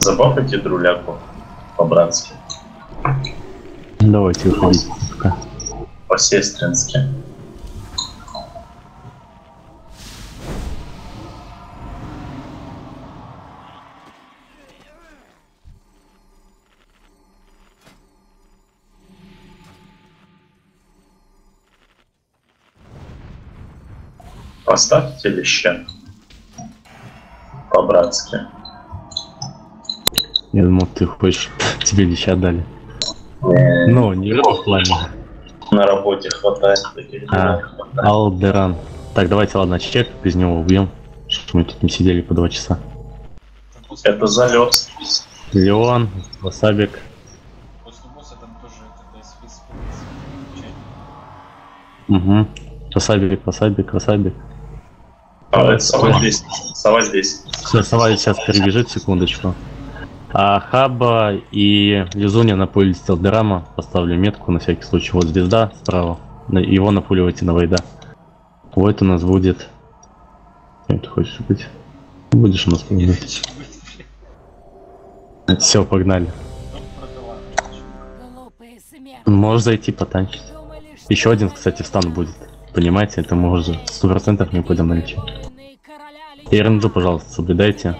Забафайте друляку по-братски, Давайте уходите. пока. по-сестрински. Поставьте леща по-братски. Я думал, ты хочешь, тебе леща дали. Э, Ну, не в этом плане. На работе хватает таких А. Алдеран. Так, давайте, ладно, чек, без него убьем. Чтобы мы тут не сидели по два часа. Это залет. Леон, Васабик. После босса там тоже это спис получать. Угу. Васабик, Васабик, Васабик. А, сова здесь. Сова здесь. Все, Сова сейчас перебежит, секундочку. А Хаба и Лизуня на поле Стелдерама. Поставлю метку на всякий случай. Вот звезда справа. Его напуливайте на Вайда. Вот у нас будет... Кем ты хочешь быть? Будешь у нас быть. Все, погнали. Можешь зайти потанчить. Еще один, кстати, стан будет. Понимаете, это мы уже сто процентов не пойдем на короля И РНД, пожалуйста, соблюдайте.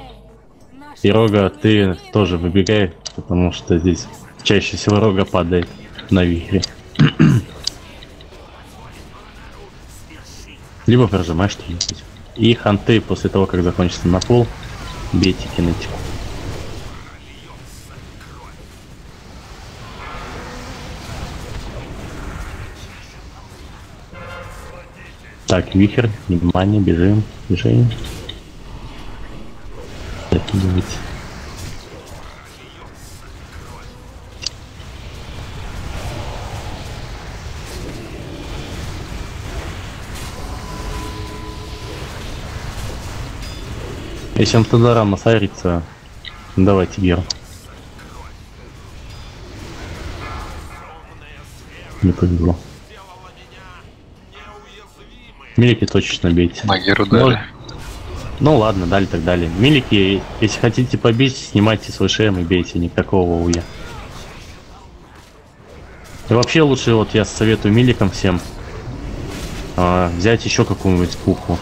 И Рога, ты тоже выбегай, потому что здесь чаще всего Рога падает на вихре. Либо прожимай что-нибудь. И ханты после того, как закончится на пол, бейте кинетику. Так, вихрь, внимание, бежим, бежим. Закидывайте. Если он туда рано сарится, давайте Геру. Не повезло. Милики точечно бейте. Магеру Ну, дали. Ну ладно, дали так далее. Милики, если хотите побить, снимайте свой ШМ и бейте, никакого уя. И вообще лучше, вот я советую миликам всем а, взять еще какую-нибудь пуху.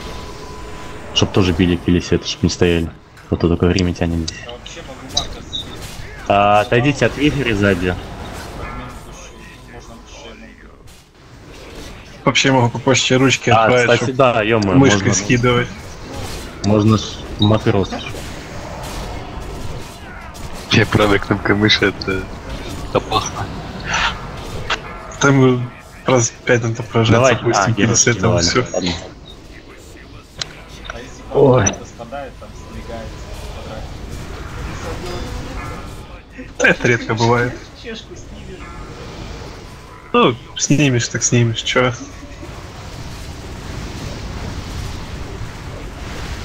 Чтоб тоже били килисеты, чтоб не стояли. Вот тут только время тянет здесь. А, отойдите от вихря сзади. Вообще могу по почте ручки А, отправить, кстати, да, мышкой можно, скидывать. Можно ж макрос. Я правда кнопка мыши это опасно. Там раз пять надо прожать, Давай, а, запустим, Гера перед скидывали. все. Ладно. А Ой. это редко бывает. Чешку снимешь. Ну, снимешь, так снимешь, чё.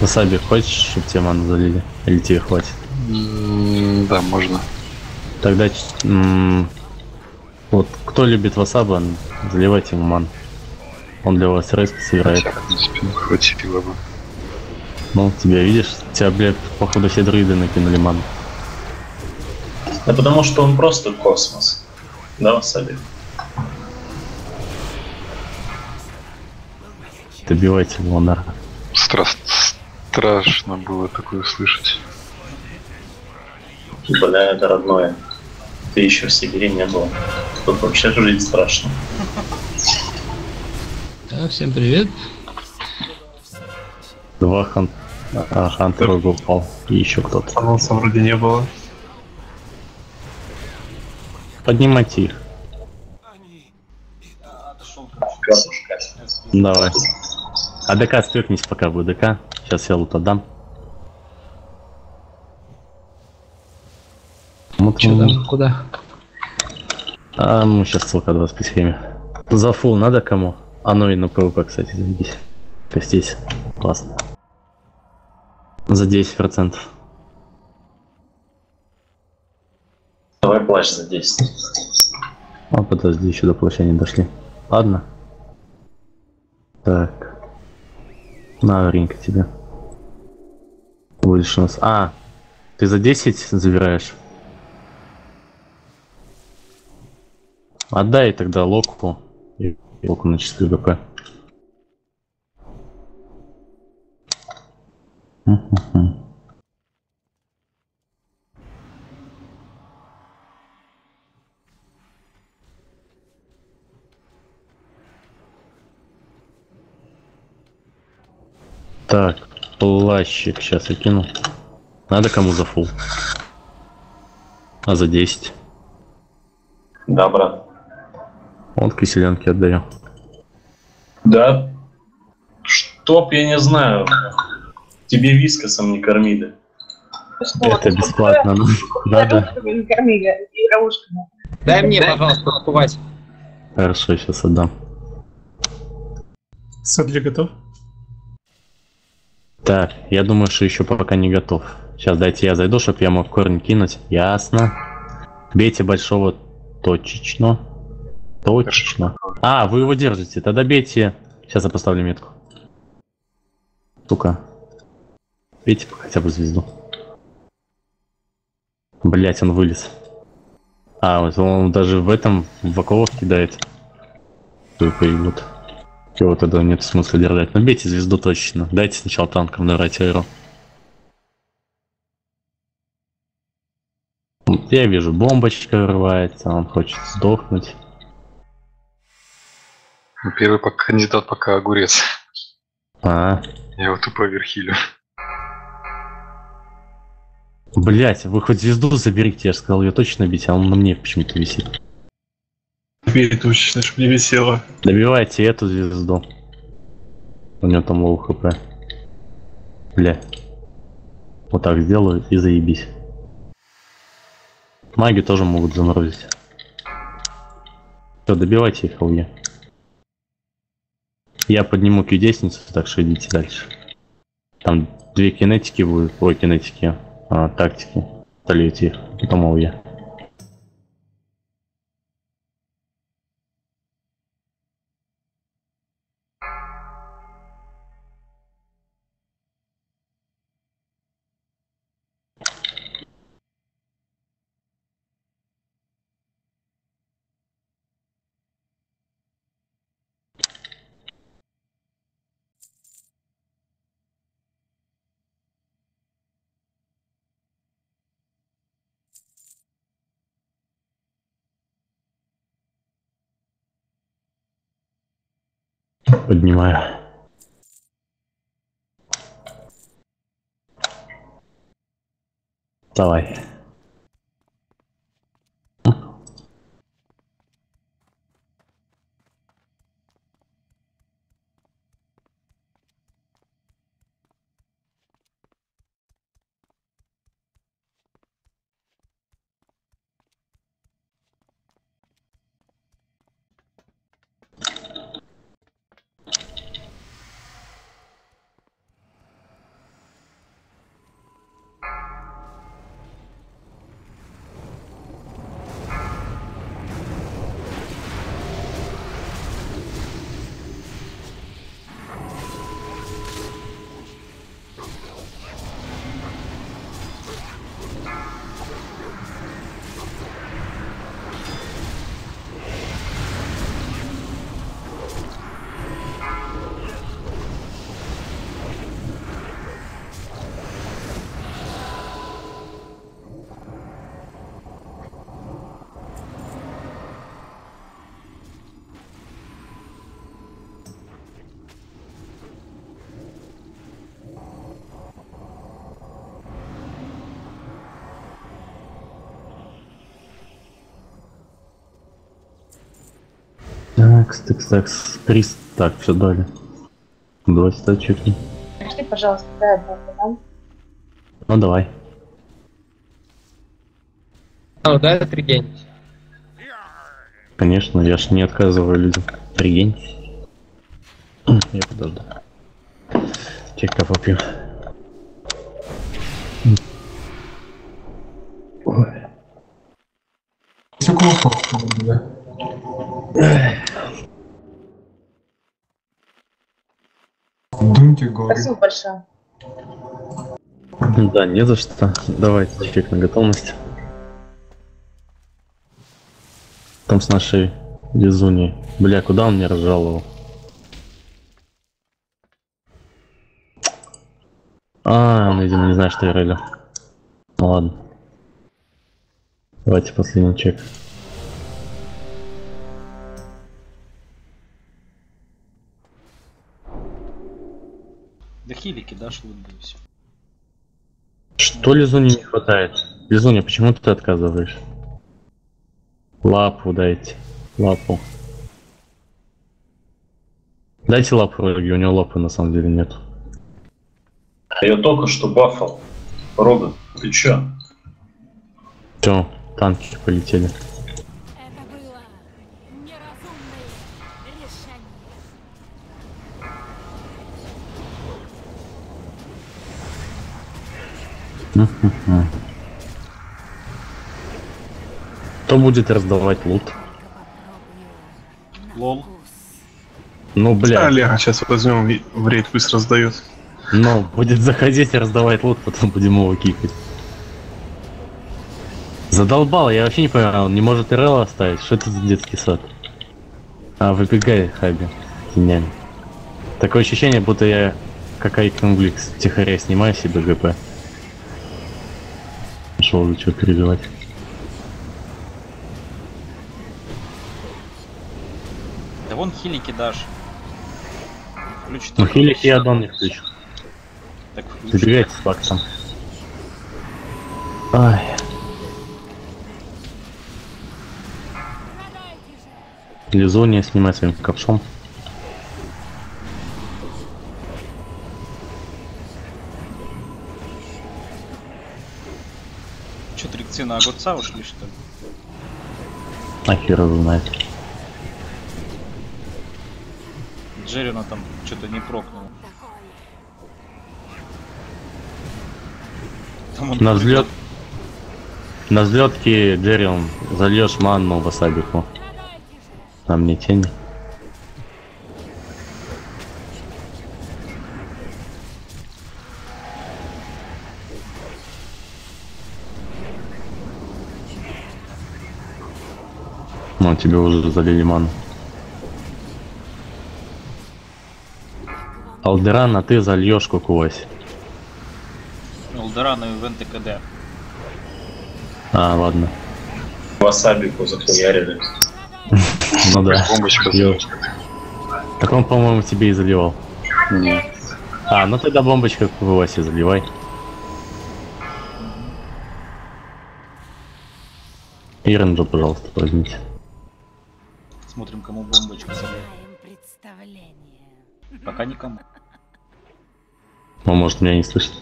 Васаби, хочешь, чтобы тебе ману залили? Или тебе хватит? М, Да, можно. Тогда вот кто любит васаба, заливайте ему ман. Он для вас рейс собирает. Хотя, в принципе, ну, хватило бы. Ну, тебя видишь, тебя, блядь, походу все друиды накинули ману. Да потому что он просто космос. Да, Васаби? Добивайте его на. Стра- страшно было такое слышать. Бля, это родное. Ты еще в Сибири не был. Тут вообще жить страшно. Так, всем привет. Два хан... а, Хантер Рога упал. И еще кто-то. Анонса вроде не было. Поднимайте их. Давай. А ДК стрёкнись пока будет ДК. Сейчас я лут отдам. Вот Че там, куда? А, ну сейчас ссылка 20 по схеме. За фул надо кому? А ну и на ПВП, кстати, заебись. Костись. Классно. За 10%. Давай плащ за 10. А, подожди, еще до плаща не дошли. Ладно. Так. На, Ринка, тебе. Будешь у нас... А, ты за 10 забираешь? Отдай тогда локу. И локу на 4 ГП. Мгм. Плащик сейчас я кину. Надо кому за фул? А за 10? Да, брат. Вот киселенки отдаю. Да? Чтоб, я не знаю. Тебе вискосом не корми, да? Это бесплатно. Надо. Дай мне, пожалуйста, покупать. Хорошо, сейчас отдам. Садли готов? Так, я думаю, что еще пока не готов. Сейчас дайте я зайду, чтобы я мог корень кинуть. Ясно. Бейте большого точечно. Точечно. А, вы его держите. Тогда бейте. Сейчас я поставлю метку. Сука. Бейте хотя бы звезду. Блять, он вылез. А, вот он даже в этом в оковов кидает. Только идут. Его тогда нет смысла держать. Но бейте звезду точно. Дайте сначала танкам набрать аэро. Я вижу, бомбочка вырывается, он хочет сдохнуть. Ну, Первый пока, кандидат пока огурец. А, Я его тупо верхилю. блять, вы хоть звезду заберите, я же сказал ее точно бить, а он на мне почему-то висит. Бей точно, чтобы не висело. Добивайте эту звезду. У него там low HP. Бля. Вот так сделаю и заебись. Маги тоже могут заморозить. Все, добивайте их, ЛЕ. Я подниму Q10, так что идите дальше. Там две кинетики будут, ой, кинетики, а, тактики. Дольете их, потом ЛЕ. Поднимаю. Давай. Так, так, так, приз. Так, все дали. Давай сюда чекни. Пошли, пожалуйста, да, да, да. Ну давай. А, да, это тригень. Конечно, я ж не отказываю людям. Прикинь. Я подожду. Чека попью. Спасибо большое. Да, не за что. Давайте чек на готовность. Там с нашей Лизуней. Бля, куда он мне разжаловал? А, он, видимо, не знает, что я рейли. Ну ладно. Давайте последний чек. Да хилики дашь лут, да и все. Что Лизуне не хватает? Лизуня, почему ты отказываешь? Лапу дайте. Лапу. Дайте лапу Роги, у него лапы на самом деле нет. Я только что бафал. Рога, ты чё? Все, танки полетели. Кто будет раздавать лут? Лол. Ну, бля, Олега сейчас возьмем в рейд пусть раздает. ну, будет заходить и раздавать лут, потом будем его кикать. Задолбал, я вообще не понимаю, он не может РЛ оставить? Что это за детский сад? А, выбегай, Хаби, тенями. Такое ощущение, будто я как Айконгликс тихоря снимаю себе ГП. Шел за что переживать. Да вон хилики дашь. Включи Ну, только хилик я аддон не включу. Так включи. Забегайте с фактом. Ай. Лизония снимай своим ковшом. Трикцы на огурца ушли, что ли? А хер знает. Джерина там что-то не прокнула. Там он На взлет. На взлетке Джеррион зальешь манну васабику. А мне тень. Тебе уже залили ману. Алдеран, а ты зальешь кукувась. Элдорана и Вен ТКД. А, ладно. Васабику захуярили. Ну да. Так он, по-моему, тебе и заливал. А, ну тогда бомбочка в Васе заливай. Иренджу, пожалуйста, возьмите. Смотрим, кому бомбочку представление. Пока никому. Он может меня не слышит.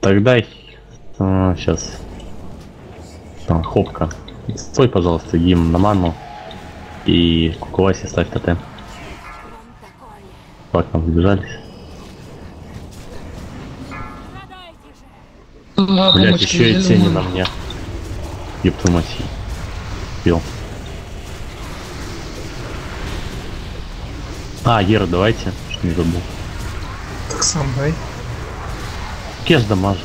Тогда сейчас. А, хопка. Стой, пожалуйста, гимн на ману. И Кукуваси ставь тотем. Так, там сбежались. Блять, еще и тени на мне. Епту мать. Пил. А, Гера, давайте. Что не забыл. Так сам дай. Кеш дамажит.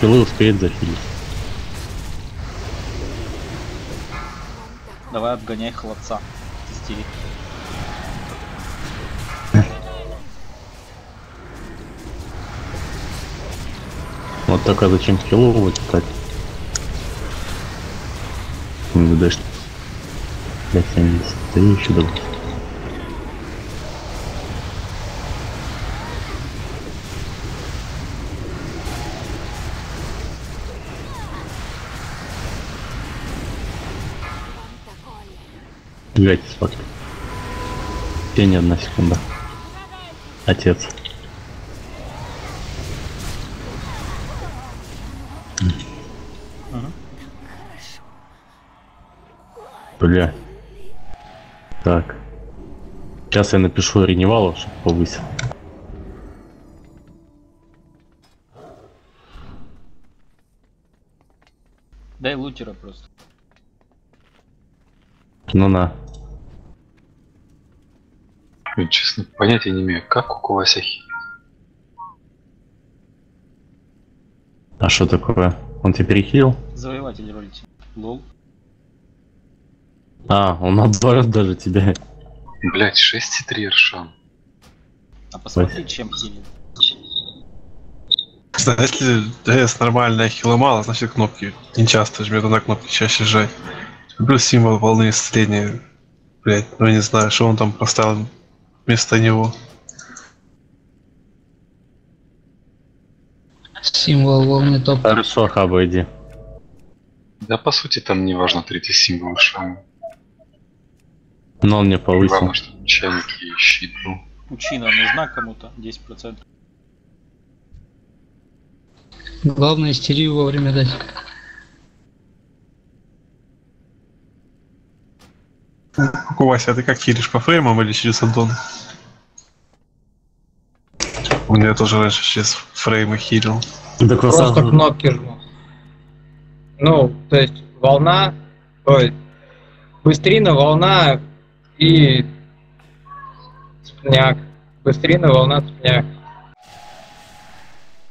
Пилы успеет зафилить. Давай обгоняй холодца. Тестири. Вот только зачем хилу вытекать? Не даешь. Блять, 70. Да и еще добавить. Двигайтесь, факт. Тень одна секунда. Отец. Бля. Так. Сейчас я напишу Реневалу, чтобы повысил. Дай лутера просто. Ну на. Я, честно, понятия не имею, как у Кувася хилит. А что такое? Он тебя перехилил? Завоеватель ролите. Лол. А, он наоборот даже тебя. Блять, 6,3 Эршан. А посмотри, чем хилит. Если DS нормальная хила мало, значит кнопки не часто жмет, на кнопки чаще жать. Плюс символ волны исцеления. Блять, ну я не знаю, что он там поставил вместо него. Символ волны топ. Хорошо, Хаба, иди. Да, по сути, там не важно третий символ Эршан. Но он мне повысил. Главное, что чайник и щит был. Пучина нужна кому-то? 10%. Главное истерию вовремя дать. Кувася, а ты как хилишь, по фреймам или через аддон? У меня тоже раньше через фреймы хилил. Так вы Просто сразу- кнопки жму. Ну, то есть волна, ой, быстрина, волна и цепняк. Быстрина, волна, цепняк.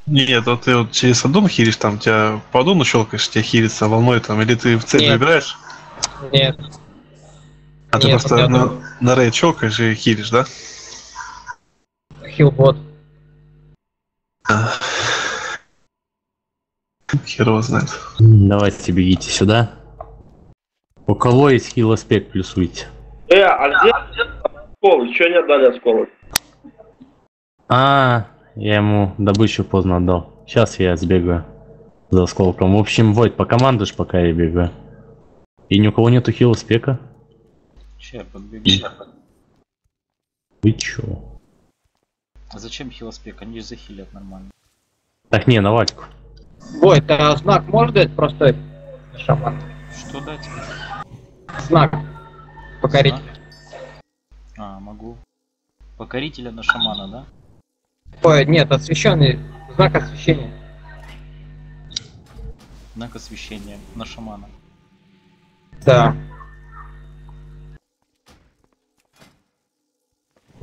Нет, вот ты вот через аддон хилишь, там тебя по аддону щелкаешь, тебя хилится волной там, или ты в цель Нет. выбираешь, Нет, а ты Нет, просто вот на, думаю. на рейд щелкаешь и хилишь, да? хилбот. Хер его знает. Давайте бегите сюда. У кого есть хил аспект, плюсуйте. Э, а где осколы? Чего не отдали осколы? А, я ему добычу поздно отдал. Сейчас я сбегаю за осколком. В общем, Войт, покомандуешь, пока я бегаю. И ни у кого нету хила спека? Че я подбегу? Вы чё? А зачем хилоспек? Они же захилят нормально. Так, не, на Вальку. Ой, ты знак можешь дать просто шаман? Что дать? Знак. Покорить. А, могу. Покорителя на шамана, да? Ой, нет, освещенный. Знак освещения. Знак освещения на шамана. Да.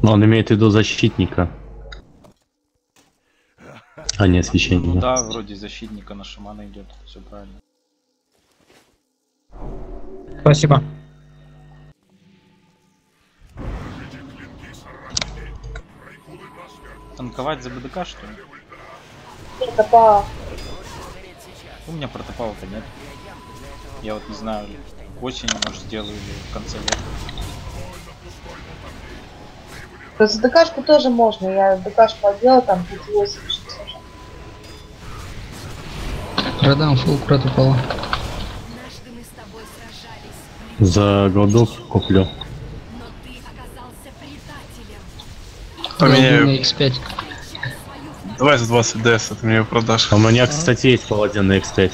Но он имеет в виду защитника. А не освещение. Ну да, вроде защитника на шамана идет. Все правильно. Спасибо. Танковать за БДК что ли? Это У меня протопала-то нет. Я вот не знаю, осенью, может, сделаю или в конце лета. За ДКшку тоже можно. Я ДКшку одела, там 5-8 уже. Продам фул протокола. Однажды мы с тобой сражались, За голдов куплю. Поменяю. на X5. Давай за 20 DS, ты мне его продашь. А у меня, кстати, есть паладин на X5.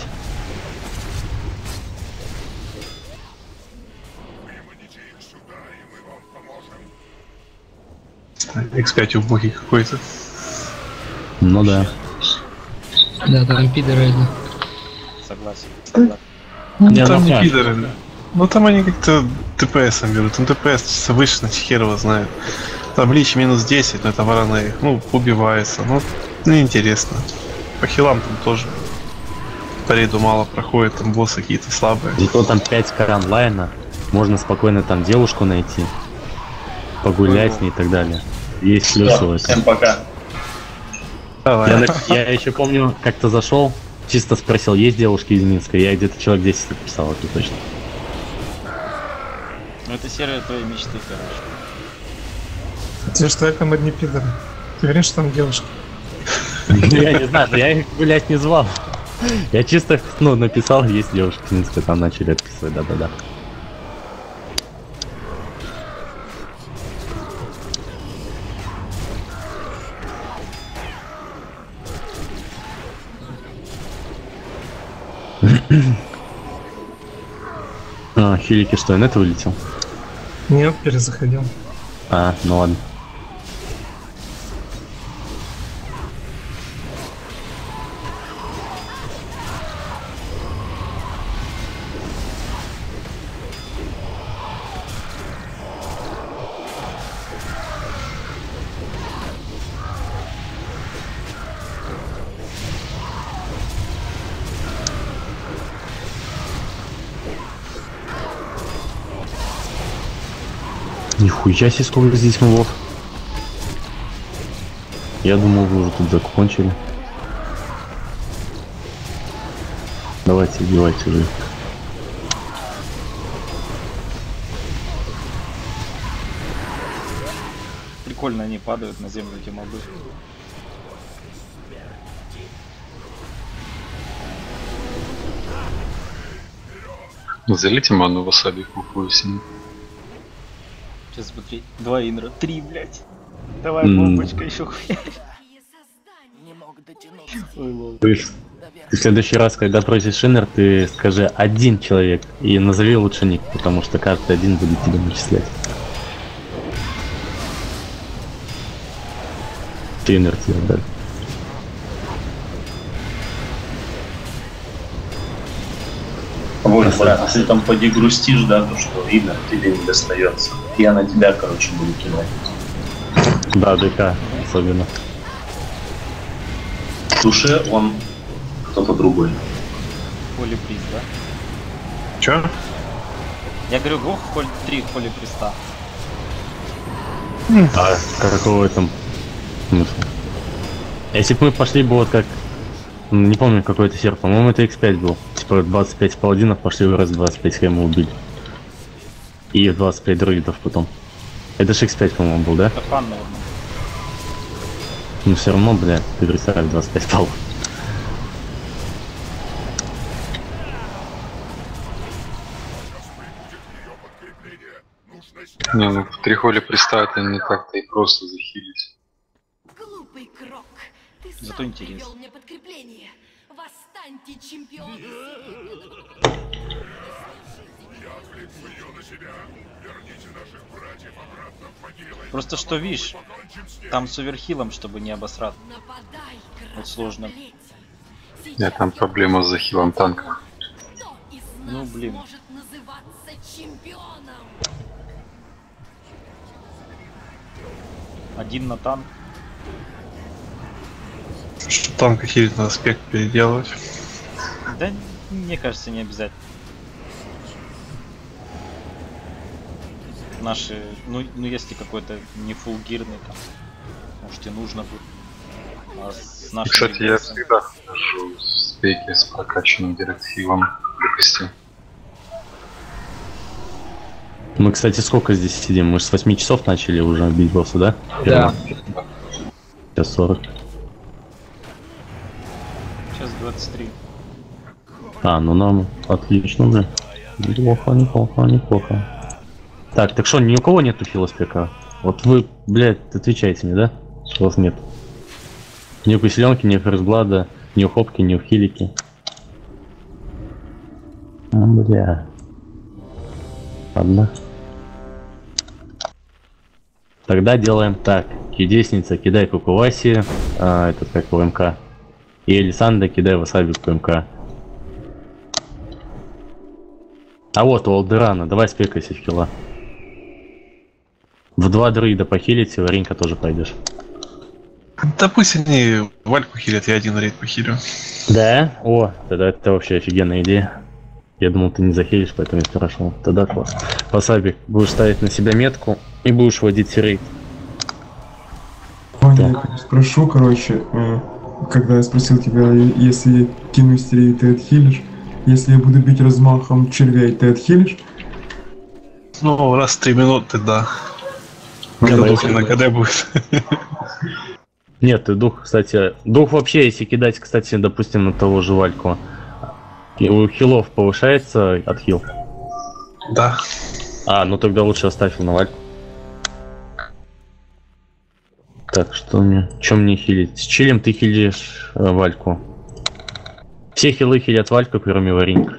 X5 убогий какой-то. Ну да. Да, там пидоры одни. Согласен. согласен. Ну, Не, там не нормально. пидоры. да. Ну там они как-то ТПС берут. Там ТПС выше, значит, хер его знает. Там лич минус 10, но это ворона их, ну, убивается. Ну, ну, интересно. По хилам там тоже. По рейду мало проходит, там боссы какие-то слабые. Зато там 5 к онлайна. Можно спокойно там девушку найти. Погулять с ней и так далее. Есть плюсы в всем пока. Давай. Я, я еще помню, как-то зашел, чисто спросил, есть девушки из Минска. Я где-то человек 10 написал, это точно. Ну это серия твоей мечты, короче. Те, что я там одни пидоры. Ты уверен, что там девушка? Я не знаю, но я их гулять не звал. Я чисто, ну, написал, есть девушка из Минска, там начали отписывать, да-да-да. А, Хилики что, нет вылетел? Нет, перезаходил. А, ну ладно. Нихуя себе сколько здесь мувов. Я думал, вы уже тут закончили. Давайте, убивайте уже. Прикольно они падают на землю, эти мобы. Залейте ману васаби кухую с ним. Сейчас смотри. Два инра. Три, блядь. Давай, бомбочка еще хуя. Ты в следующий раз, когда просишь Шинер, ты скажи один человек и назови лучше ник, потому что каждый один будет тебя начислять. Шинер тебе дали. Воль, брат, если там поди грустишь, да, то что имя тебе не достается. Я на тебя, короче, буду кидать. Да, ДК особенно. В душе он кто-то другой. Холи приз, да? Чё? Я говорю, двух холь... три холи приста. А какого в этом смысл? Если бы мы пошли бы вот как... Не помню, какой это серп, по-моему, это X5 был. Типа 25 паладинов пошли в раз 25 хема убили. И 25 друидов потом. Это же X5, по-моему, был, да? Это фан, наверное. Но все равно, бля, ты представь, 25 пал. Не, ну в три холи приставят они так-то и просто захилить. Глупый крок. Ты Зато интересно. мне подкрепление. Восстаньте, чемпион. Просто что видишь, там с оверхилом, чтобы не обосраться. Вот сложно. Нет, там проблема с захилом танка. Кто из Ну, нас блин. может называться чемпионом? Один на танк. Что там какие-то аспект переделывать. Да, мне кажется, не обязательно. Наши, ну, ну если какой-то не фулгирный там, может и нужно будет. А с нашими Кстати, я всегда хожу в спеке с прокачанным директивом легкости. Мы, кстати, сколько здесь сидим? Мы же с 8 часов начали уже бить босса, да? Да. Сейчас 40. Сейчас 23. А, ну нам отлично, бля. Неплохо, неплохо, неплохо. Так, так что, ни у кого нету филоспека? Вот вы, блядь, отвечайте мне, да? У вас нет? Ни у Поселенки, ни у Ферзблада, ни у Хопки, ни у Хилики. М, Бля. Ладно. Тогда делаем так. Кидесница, кидай Кукуваси, а, этот как его МК. И Элисанда кидай Васаби в МК. А вот у Алдерана, давай спекайся в хила. В два друида похилить, Варенька тоже пойдешь. Да пусть они Вальку хилят, я один рейд похилю. Да? О, тогда это вообще офигенная идея. Я думал, ты не захилишь, поэтому я спрашивал. Тогда класс. Васаби, будешь ставить на себя метку и будешь водить рейд. Ваня, я спрошу, короче, э, когда я спросил тебя, если кину стерей, ты отхилишь? Если я буду бить размахом червей, ты отхилишь? Ну, раз в три минуты, да. Когда дух на КД будет. Нет, ты дух, кстати, дух вообще, если кидать, кстати, допустим, на того же Вальку, у хилов повышается отхил. Да. А, ну тогда лучше оставь его на Вальку. Так, что мне? Чем мне хилить? С чилем ты хилишь э, Вальку. Все хилы хилят Вальку, кроме Варенька.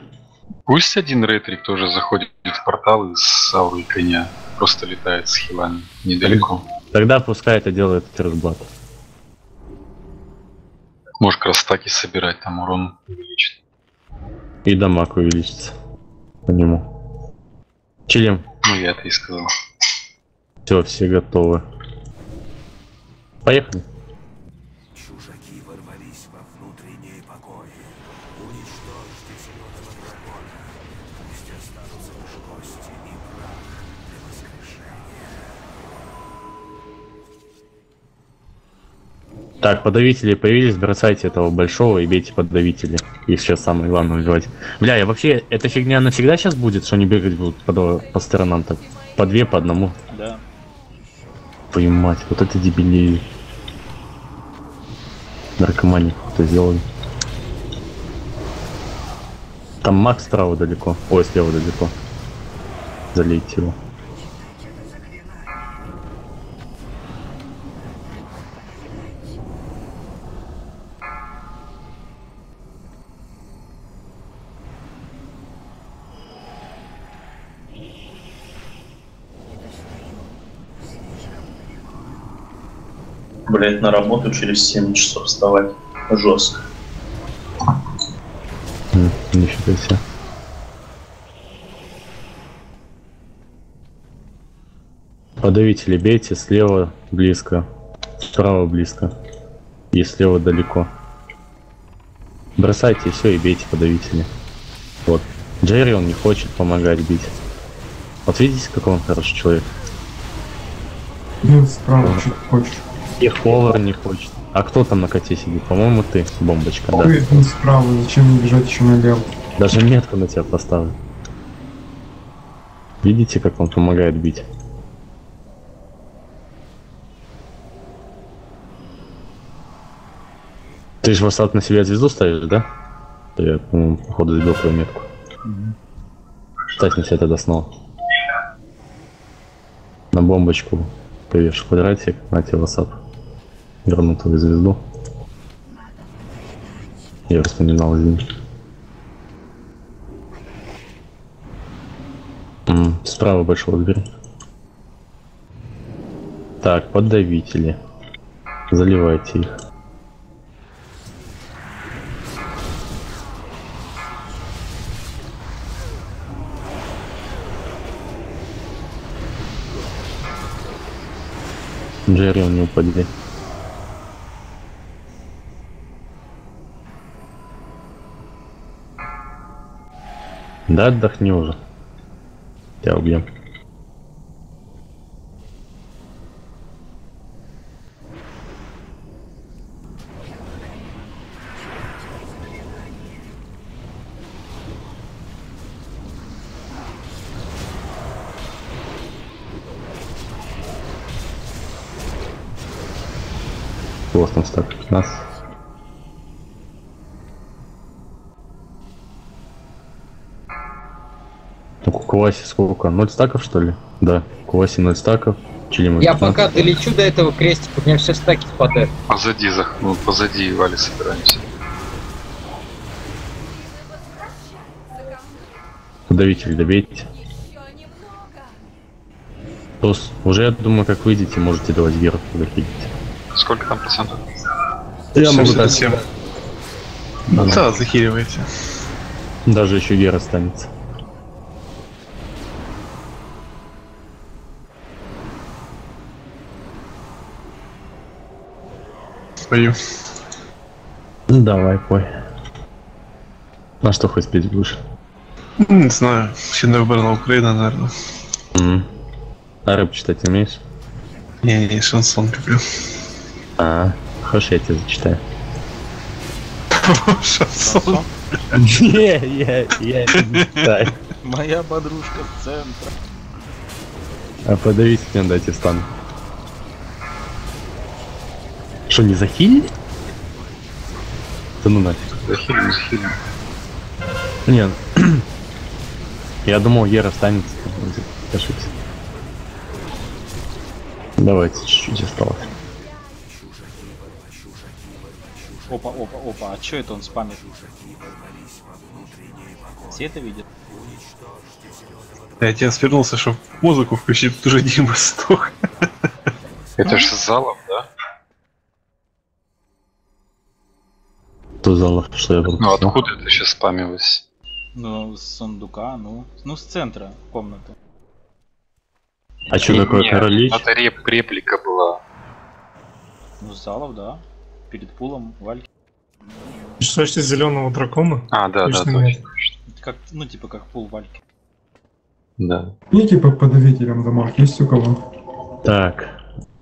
Пусть один ретрик тоже заходит в портал из ауры коня. Просто летает с хилами недалеко. Тогда пускай это делает Терсблат. Может как раз стаки собирать, там урон увеличит. И дамаг увеличится. По нему. Чилим. Ну я это и сказал. Все, все готовы. Поехали. Так, подавители появились, бросайте этого большого и бейте подавители. Их сейчас самое главное убивать. Бля, я вообще, эта фигня навсегда сейчас будет, что они бегать будут по, по сторонам так? По две, по одному? Да. Твою мать, вот это дебилии. Наркоманик кто сделали. Там Макс справа далеко. Ой, слева далеко. Залейте его. Блять, на работу через 7 часов вставать. Жестко. М, Нифига себе. Подавители бейте слева близко, справа близко и слева далеко. Бросайте все и бейте подавители. Вот. Джерри он не хочет помогать бить. Вот видите, какой он хороший человек. Ну, справа чуть хочешь. И Ховар не хочет. А кто там на коте сидит? По-моему, ты, бомбочка, да. Ты ну, справа, зачем мне бежать еще налево? Даже метку на тебя поставлю. Видите, как он помогает бить? Ты же вассал на себя звезду ставишь, да? Я, по-моему, походу сбил твою метку. Ставь на себя тогда снова. На бомбочку повешь квадратик, на тебе вассап. Твою звезду. Я вспоминал, извини. М, Справа большого двери. Так, поддавители. Заливайте их. Джерри, он не упади. Да отдохни уже. Тебя убьем. Хвостом 115. Куваси сколько? 0 стаков, что ли? Да, Куваси 0 стаков. Чилима Я пока долечу до этого крестика, у меня все стаки падают. Позади, зах... ну, позади Вали собираемся. Подавитель добейте. Тос, уже, я думаю, как выйдете, можете давать герб, когда видите. Сколько там процентов? Я 77. могу дать. Да, да, захиривайте. Даже еще гер останется. Пою. Ну, Давай, пой. На что хоть петь будешь? Не знаю. Ще выбрана Украина, наверное. М. А рэп читать умеешь? Не-не, шансон люблю. А, хорошо, я тебе зачитаю. Шансон. Не, я, я не читаю. Моя подружка в центре. А подавите мне дайте стан. Что, не захилили? Да ну нафиг. Захилим, захилим. Нет. Я думал, Ера останется. Ошибся. Давайте чуть-чуть осталось. Опа, опа, опа. А чё это он спамит? Все это видят? Я тебя свернулся, чтобы музыку включить, тут уже Дима сдох. Это же с залом, залов, что я Ну пропустил? откуда это сейчас спамилось? Ну, с сундука, ну. Ну, с центра комнаты. А что такое не, королич? Это реп, реплика была. Ну, с залов, да. Перед пулом вальки. Что зеленого дракона? А, да, да, Точно нет. Как, ну, типа, как пул вальки. Да. Видите по подавителям дамаг есть у кого? Так,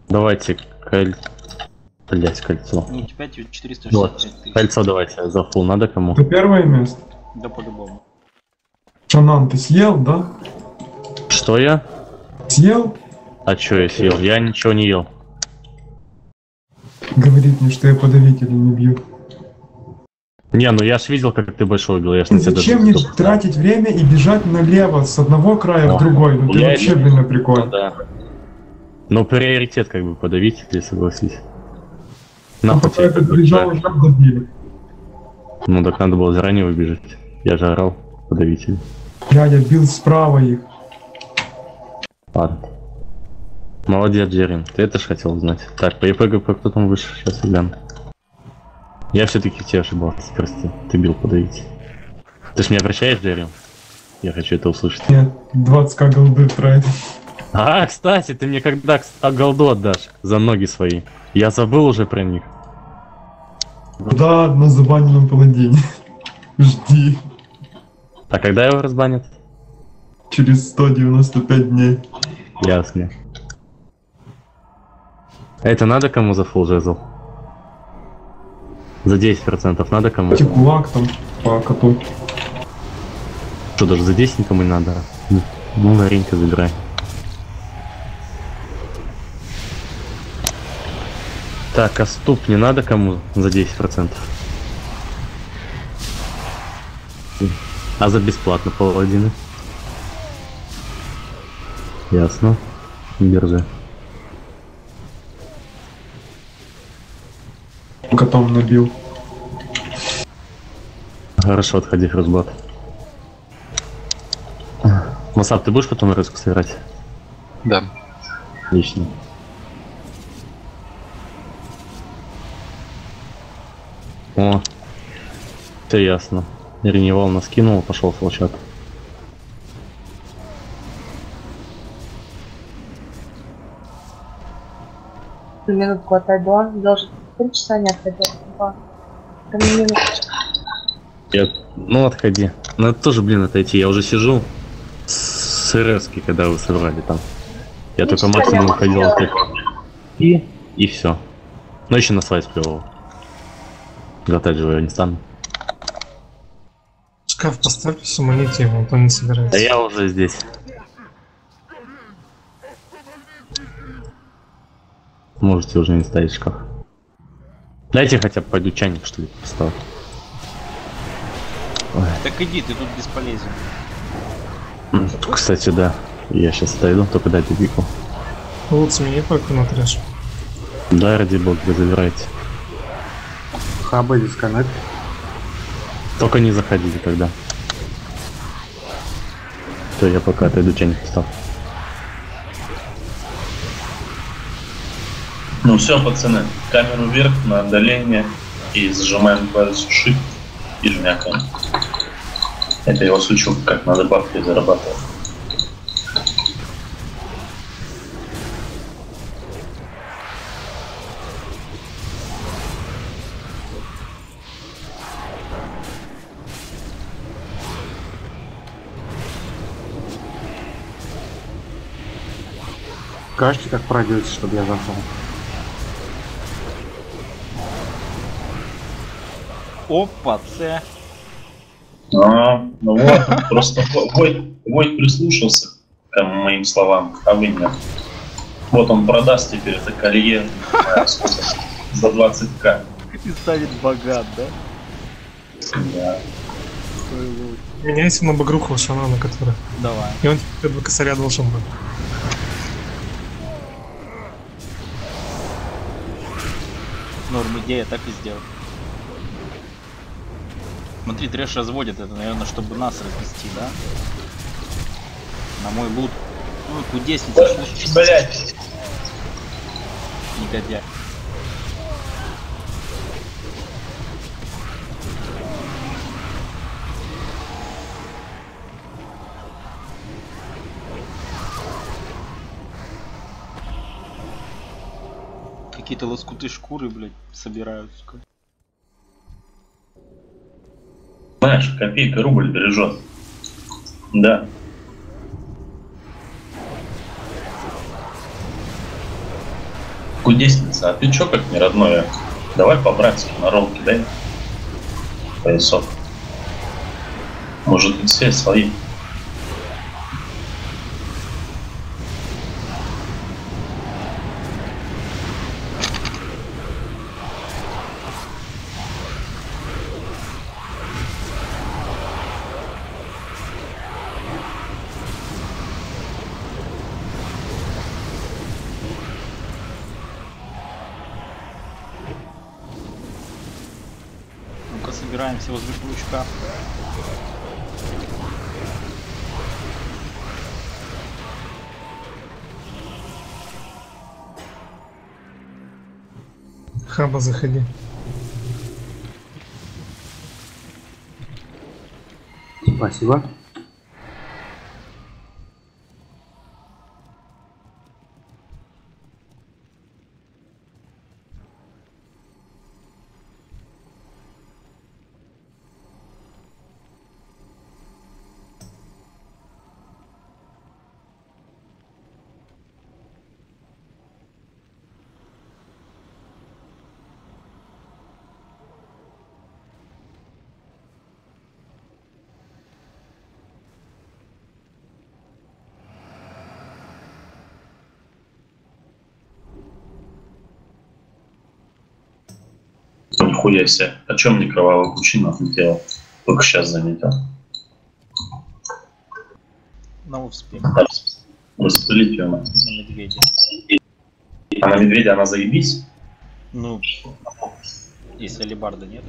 давайте коль... Блять, кольцо. Не 5, Вот, 465 тысяч. кольцо давайте за фул надо кому? Это первое место. Да по-любому. Шанан, ты съел, да? Что я? Съел? А чё я съел? Я ничего не ел. Говорит мне, что я подавителя не бью. Не, ну я ж видел, как ты большой убил, я ж на тебя Зачем мне не тратить время и бежать налево с одного края О, в другой? Ну ты я вообще, блин, на прикол. Да. Ну, приоритет как бы подавить, если согласись. Нахуй тебе как так. уже добили. Ну так надо было заранее выбежать. Я же орал подавитель. Я, я бил справа их. Ладно. Молодец, Джерин. Ты это ж хотел знать. Так, по ЕПГП кто там выше? Сейчас я гляну. Я все-таки тебе ошибался, прости. Ты бил подавить. Ты ж меня прощаешь, Джерин? Я хочу это услышать. Нет, 20к голды трейд. А, кстати, ты мне когда голду отдашь за ноги свои? Я забыл уже про них. Да, на забаненном паладине. Жди. А когда его разбанят? Через 195 дней. Ясно. Это надо кому за фул жезл? За 10% надо кому? Эти кулак там по коту. Что, даже за 10 никому не надо? Ну, на ринка забирай. Так, а ступ не надо кому за 10%? А за бесплатно паладины? Ясно. Держи. Котом набил. Хорошо, отходи, Хрустбат. Масап, ты будешь потом рыску собирать? Да. Отлично. О, все ясно. Реневал нас кинул, пошел в волчат. Минутку отойду. Должен три часа не отходил. Два. Я... Ну, отходи. Ну, это тоже, блин, отойти. Я уже сижу с РСки, когда вы собрали там. Я только максимум не уходил сделала. от тех. И... И все. Но еще на слайд сплевал. Глотать же его я не стану. Шкаф поставьте, суманите его, то не собирается. Да я уже здесь. Можете уже не ставить шкаф. Дайте хотя бы пойду чайник, что ли, поставлю. Ой. Так иди, ты тут бесполезен. Кстати, да. Я сейчас дойду, только дайте бику. Лут, смени пойку на трэш. Да, ради бога, вы забирайте. Хаба дисконнект. Только не заходите тогда. То я пока отойду чайник поставлю. Ну все, пацаны, камеру вверх на отдаление и зажимаем палец Shift и жмякаем. Это я вас учу, как надо бабки зарабатывать. Скажите, как пройдете, чтобы я зашел. Опа, це. А, ну вот, просто Войт, Войт прислушался к моим словам, а вы нет. Вот он продаст теперь это колье сколько? за 20к. И станет богат, да? Да. Меняйся на багруху шанана, который. Давай. И он тебе два косаря должен быть. Норм идея, так и сделал. Смотри, трэш разводит это, наверное, чтобы нас развести, да? На мой лут. Ну, кудесница. Блять. Негодяй. Какие-то лоскуты шкуры, блядь, собирают, сука. Знаешь, копейка рубль бережет. Да. Кудесница, а ты чё как не родное? Давай по-братски на ролл кидай. Поясок. Может быть все свои. Хаба, заходи. Спасибо. Нихуя себе. О чем мне кровавая пучина отлетела? Только сейчас заметил. На успех. Распылить ее на. На медведя. А на медведя она заебись? Ну, если алибарда нет.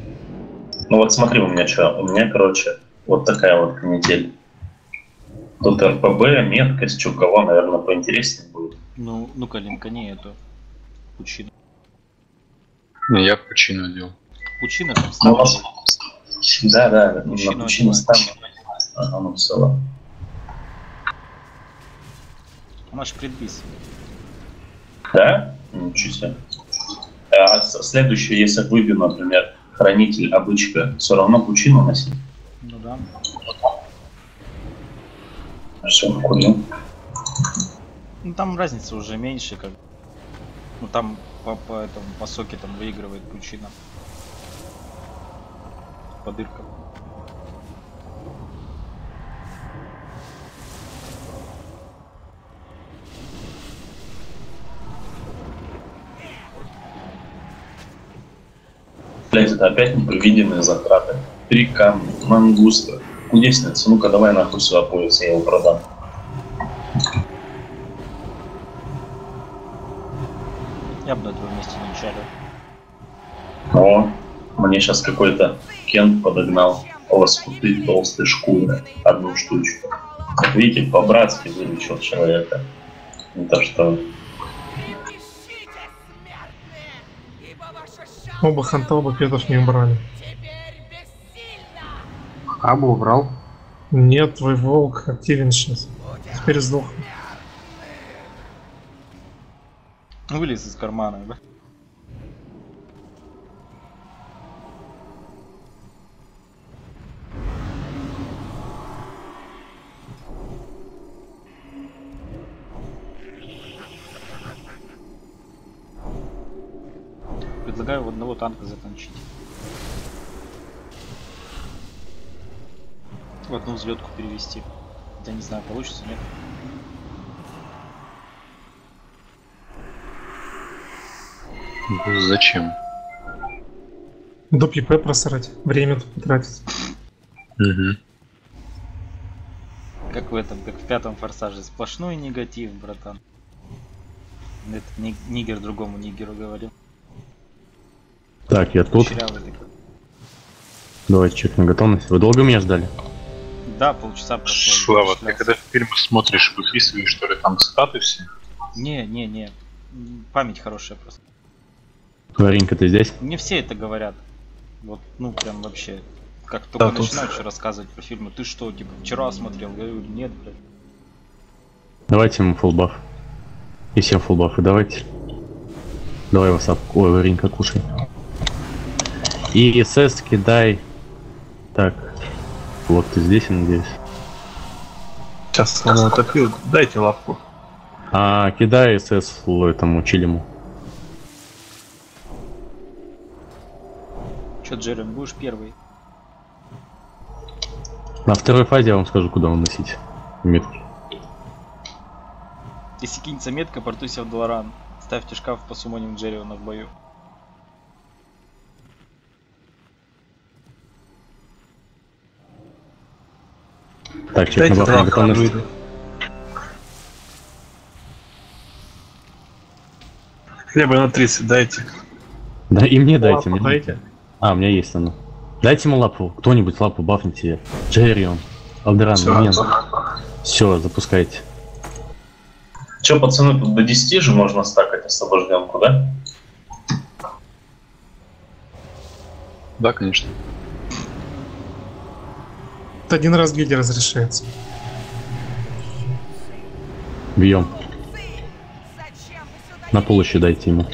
Ну вот смотри, у меня что, у меня, короче, вот такая вот канитель. Тут РПБ, меткость, что кого, наверное, поинтереснее будет. Ну, ну Калинка не эту. Пучину. Не, я пучину делал. Пучина там Ну, ставили. Да, да, Пучину на пучину одевают. ставим. Ага, ну все. Она ж предбис. Да? Ничего себе. А следующее, если выбью, например, хранитель, обычка, все равно пучину носить. Ну да. Все, курил. Ну там разница уже меньше, как. Ну там по, по этому по соке там выигрывает пучина. По дыркам. Блять, это опять непредвиденные затраты. Три камня, мангуста. Кудесница, ну-ка давай нахуй сюда пояс, я его продам. Я бы на твоем месте не чарил. О, мне сейчас какой-то Кент подогнал лоскуты толстой шкуры. Одну штучку. Как видите, по-братски выручил человека. Не то что... Оба ханта, оба петов не убрали. Хабу убрал. Нет, твой волк активен сейчас. Теперь сдох. Вылез из кармана, да? Предлагаю в одного танка затончить. В одну взлетку перевести. Я не знаю, получится, нет? Зачем? До ПП просрать. Время тут потратить. Как в этом, как в пятом форсаже. Сплошной негатив, братан. Это ни- нигер другому нигеру говорил. Так, я тут. Кучерявый такой. Давайте чекнем готовность. Вы долго меня ждали? Да, полчаса прошло. Слава, ты когда фильмы смотришь, выписываешь, что ли, там статы все? Не, не, не. Память хорошая просто. Варенька, ты здесь? Не все это говорят. Вот, ну прям вообще. Как Да, только тут- начинают что рассказывать про фильмы, ты что, типа, вчера смотрел? Я говорю, нет, блядь. Давайте ему фулбаф. И всем фулбафы давайте. Давай васап. Ой, Варенька, кушай. И СС кидай. Так. Вот ты здесь, я надеюсь. Сейчас он утопил. Дайте лапку. А, кидай СС этому чилиму. Че, Джерем, будешь первый? На второй фазе я вам скажу, куда выносить метки. Если кинется метка, портуйся в Долоран. Ставьте шкаф по сумоним Джерриона в бою. Так, чек Дайте на баф готовность. выйду. Хлеба на 30 дайте. Да и мне дайте. Лапу мне. дайте. А, у меня есть оно. Дайте ему лапу. Кто-нибудь лапу бафните. Джеррион. Алдеран, Всё, момент. Все, запускайте. Че, пацаны, тут до 10 же можно стакать освобожденку, да? Да, конечно. Один раз в гильдии разрешается. Бьем. На полощи дайте ему.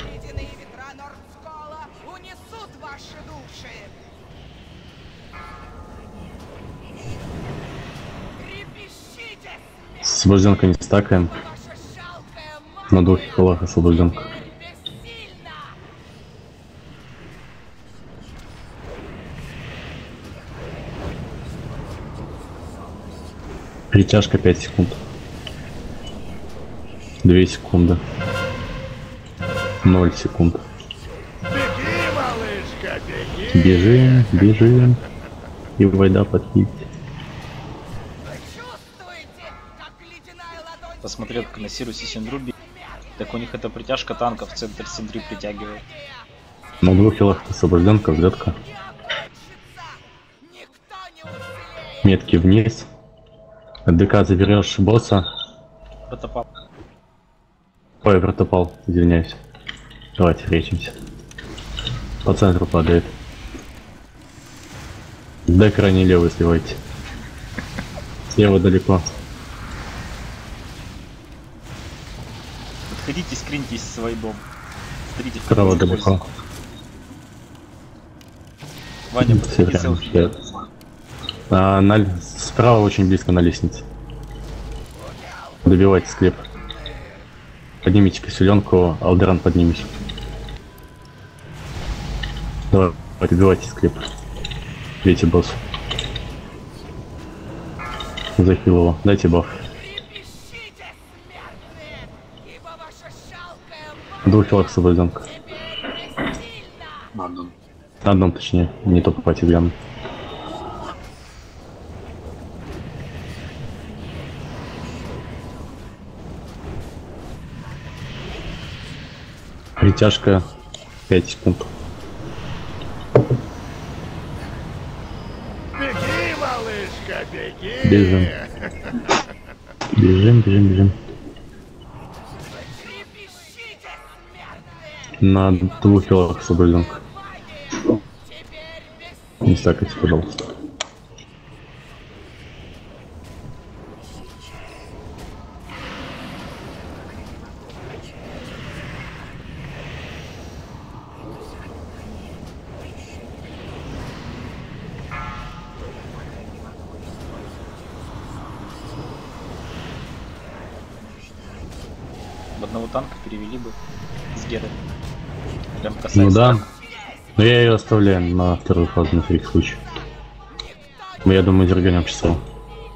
Освобожденка не стакаем. На двух хилах освобожденка. Притяжка 5 секунд. 2 секунды. 0 секунд. Бежим, бежим. И войда подхить. Посмотрел, как на Сирусе Синдруби. Так у них эта притяжка танков в центр Синдры притягивает. На двух хилах освобожденка, взлетка. Метки вниз. ДК заберешь босса. Протопал. Ой, протопал, извиняюсь. Давайте речимся. По центру падает. Д крайне левый сливайте. Слева далеко. Подходите, скриньтесь с вайбом. Смотрите, будет далеко. Ваня, подходи, селфи. А, на справа очень близко на лестнице. Добивайте склеп. Поднимите киселенку, Алдеран поднимись. Давай, добивайте склеп. Бейте босс. Захил его. Дайте баф. Двух освобожденка. На одном. На одном точнее, не то попасть гляну. Притяжка 5 секунд. Беги, малышка, беги! Бежим. Бежим, бежим, бежим. На двух килах освобожденка. Не стакайте, пожалуйста. В одного танка перевели бы с Геры. Прям Ну да. Но я ее оставляю на вторую фазу на всякий случай. Мы, Я думаю, зерганем часов.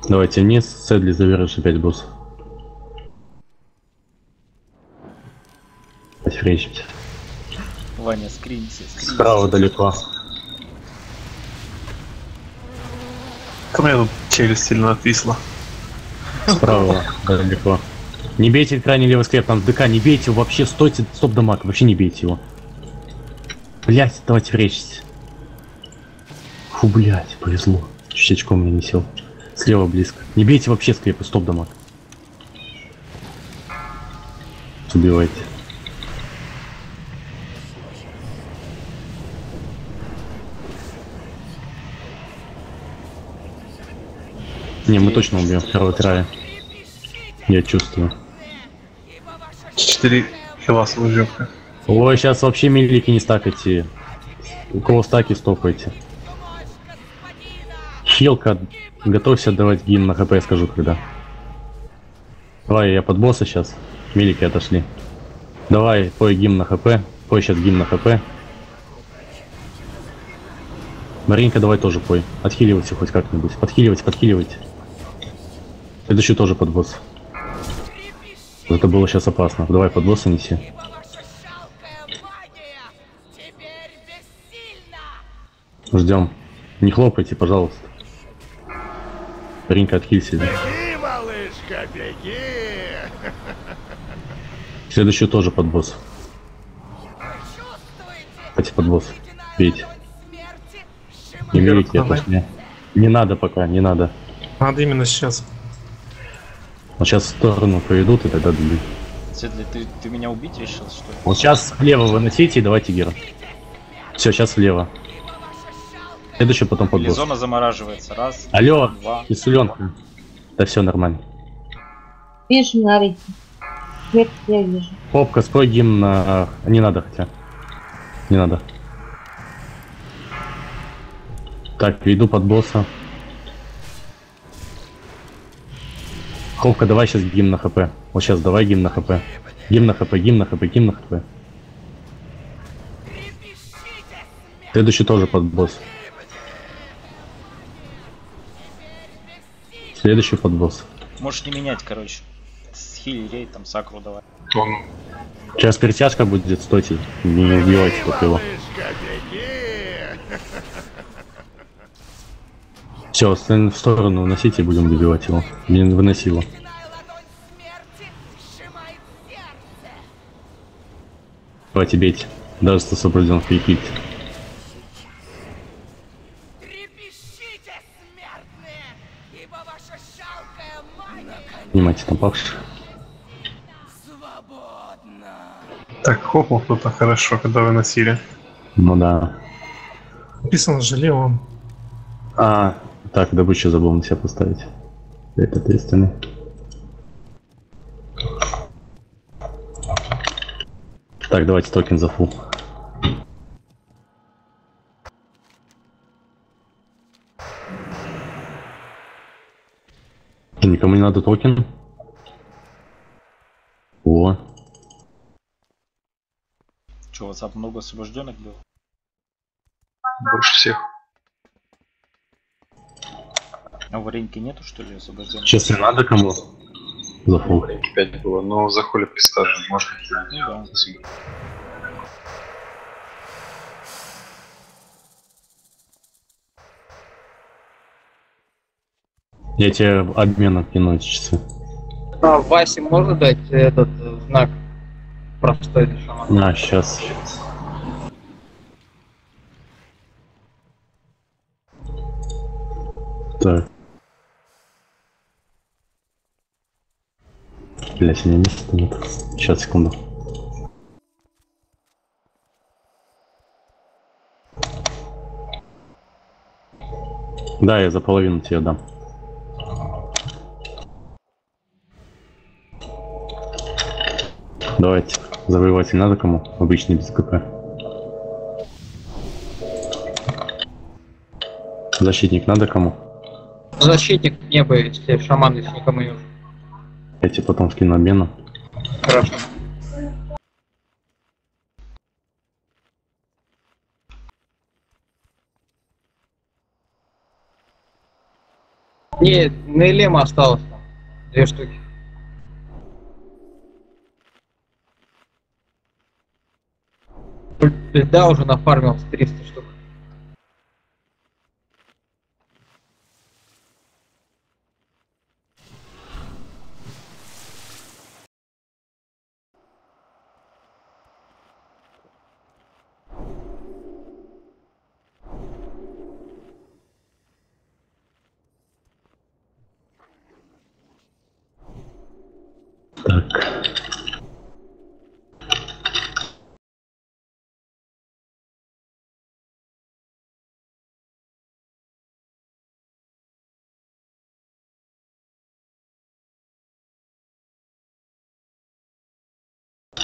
Давайте вниз, Сэдли заверши 5 босс. Встретимся. Ваня, скринься, скринься. Справа далеко. У меня тут челюсть сильно отвисла. Справа далеко. Не бейте крайний левый склеп, там ДК, не бейте его, вообще стойте, стоп дамаг, вообще не бейте его. Блять, давайте речься. Фу, блять, повезло. Чуть очком мне не сел. Слева близко. Не бейте вообще склепы, стоп дамаг. Убивайте. Не, мы точно убьем второго края. Я чувствую. 4 хила освобожденка. Ой, сейчас вообще милики не стакайте. У кого стаки стопайте. Хилка, готовься отдавать гимн на хп, я скажу когда. Давай, я под босса сейчас. Милики отошли. Давай, пой гимн на хп. Пой сейчас гимн на хп. Маринка, давай тоже пой. Отхиливайся хоть как-нибудь. Подхиливайте, подхиливайте. Следующий тоже под босс. Это было сейчас опасно. Давай под босса неси. Ждем. Не хлопайте, пожалуйста. Маринка, отхилься. Беги, малышка, беги! Следующий тоже под босс. Давайте под босс. Бейте. Не Давай. тоже не. Не надо пока, не надо. Надо именно сейчас. Вот сейчас в сторону поведут и тогда добьют. Седли, ты, ты меня убить решил, что ли? Вот сейчас влево выносите и давайте гера. Все, сейчас влево. Следующий потом под Или босс. зона замораживается. Раз, Алло, два. Исуленка. Да все нормально. Видишь, на рейте. Смерть я вижу. Попка, спой гимн на... а, Не надо хотя. Не надо. Так, веду под босса. Хопка, давай сейчас гимн на хп. Вот сейчас давай гимн на хп. Гимн на хп, гимн на хп, гимн на хп. Следующий тоже под босс. Следующий под босс. Можешь не менять, короче. С хили рейд, там сакру давай. Он Сейчас перетяжка будет, стойте. Не убивайте только его. Все, в сторону уносите и будем добивать его. Не выноси его. Давайте бейте. Даже с освобожден фейкить. Снимайте напавших. Так, хопнул кто-то хорошо, когда выносили. Ну да. Написано же Леон. А, так, добычу забыл на себя поставить. Это ответственный. Так, давайте токен за фул. Никому не надо токен? О, Че, у вас там много освобожденных было? больше всех. А в рынке нету, что ли, освобожденных? сейчас не надо кому? За фул. 5 было, но за холи пистаж можно Ну да. Я тебе обмен кину часы. А, Васе можно дать этот знак простой для шамана? На, сейчас. Так. Блять, у меня места нет. Сейчас, секунду. Да, я за половину тебе дам. Давайте. Завоеватель надо кому? Обычный без КП. Защитник надо кому? Защитник неба, если шаман, если никому не нужен. Я тебе потом скину обмену. Хорошо. Не, на Элема осталось. Две штуки. Льда уже нафармил с 300 штук.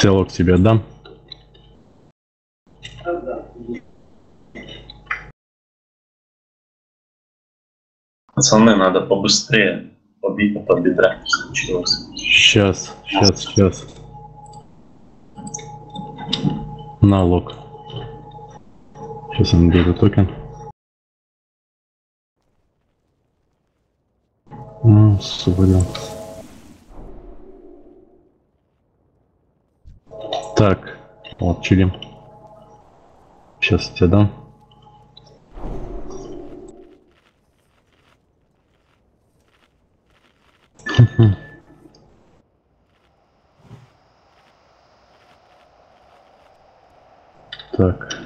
Селок тебе отдам. Пацаны, надо побыстрее. Побить по бедра. Сейчас, сейчас, сейчас. Налог. Сейчас он берет токен. Ну, свалил. Так, вот, чилим. Сейчас тебе дам. Так.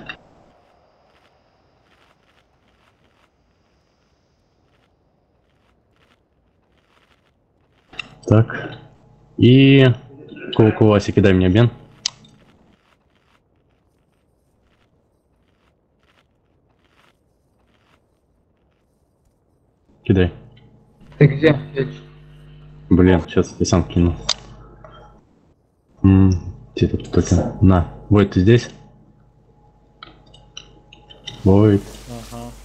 Так. И... Кулкуласи, кидай мне обмен. Кидай. Ты где? Блин, сейчас я сам кину. Где тут токен? На. Войт, ты здесь? Войт.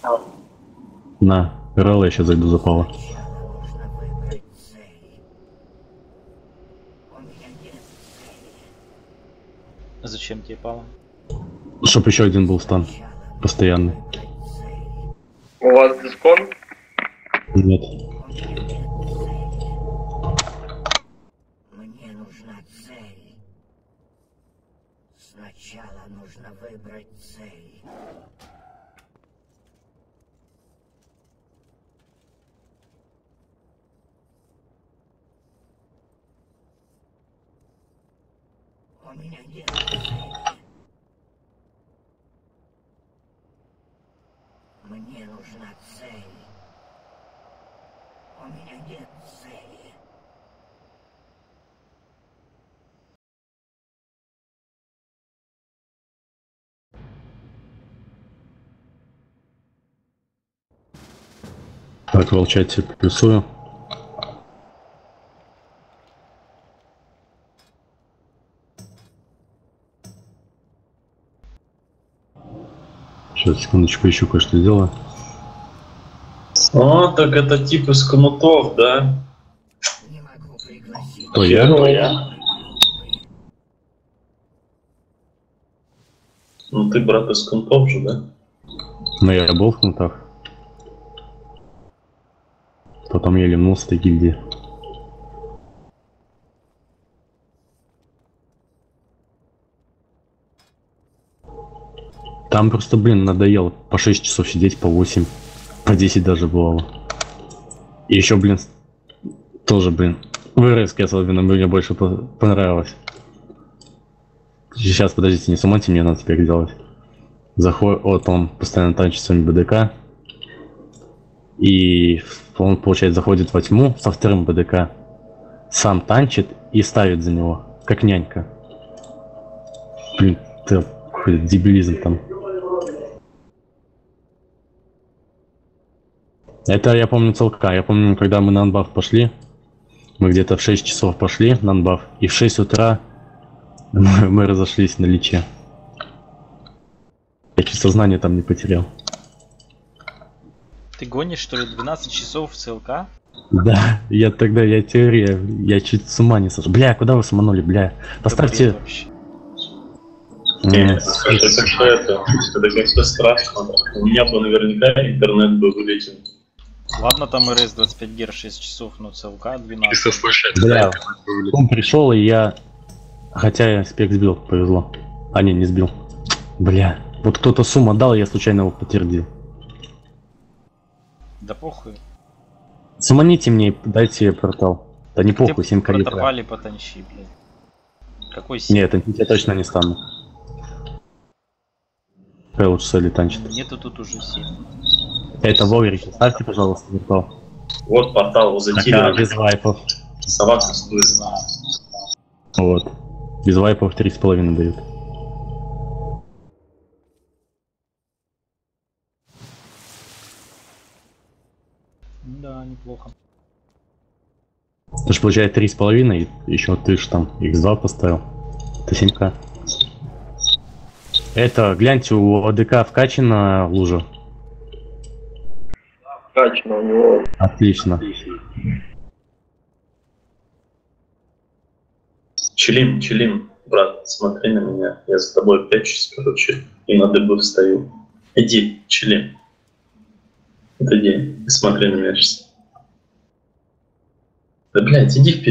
Ага. На. Релла я сейчас зайду за Павла. Зачем тебе пало? Чтоб еще один был стан. Постоянный. У вас дискон? Нет. Мне нужна цель. Сначала нужно выбрать цель. У меня нет цели. Мне нужна цель. У меня нет цели. Так, волчать плюсую. Сейчас, секундочку, еще кое-что сделаю. О, так это тип из кнутов, да? То я? Ну, я. Ну ты брат из кнутов же, да? Но я был в кнутах. Потом я лимнул с этой гильдии. Там просто, блин, надоело по 6 часов сидеть, по 8, по 10 даже бывало. И еще, блин, с- тоже, блин, в РСК особенно мне больше по- понравилось. Сейчас, подождите, не сумайте, мне надо теперь делать. Заходит, вот он постоянно танчит своим БДК. И он, получается, заходит во тьму со вторым БДК. Сам танчит и ставит за него, как нянька. Блин, это дебилизм там. Это я помню целка. Я помню, когда мы на анбаф пошли, мы где-то в 6 часов пошли на анбаф, и в 6 утра мы, мы разошлись на личе. Я чуть сознание там не потерял. Ты гонишь, что ли, 12 часов в ЦЛК? Да, я тогда, я теория, я чуть с ума не сошел. Бля, куда вы саманули, бля? Поставьте... Не, М, скажи, это что это? Это как-то страшно. У меня бы наверняка интернет бы вылетел. Ладно, там РС 25 Гер 6 часов, но ЦЛК 12. Чисто случайно. Бля, он пришел, и я... Хотя я спек сбил, повезло. А, не, не сбил. Бля, вот кто-то сумма дал, я случайно его подтвердил. Да похуй. Суманите мне, дайте портал. Да не похуй, Ты 7 калибра. протопали потанчи, блядь. Какой Нет, это я точно не стану. Хай лучше Соли танчит. Нету тут уже 7. Это Воврик, ставьте, пожалуйста, виртуал. Вот портал а, Затира. без вайпов. Собака стоит. Вот. Без вайпов 3,5 дают. Да, неплохо. Это ж получается 3,5, и еще ты ж там x2 поставил. Это 7к. Это, гляньте, у АДК вкачана лужа. Качно у него. Отлично. Челим, челим, брат, смотри на меня. Я за тобой опять сейчас, короче, и на дыбы встаю. Иди, челим. Иди, смотри на меня сейчас. Да, блядь, иди вперед.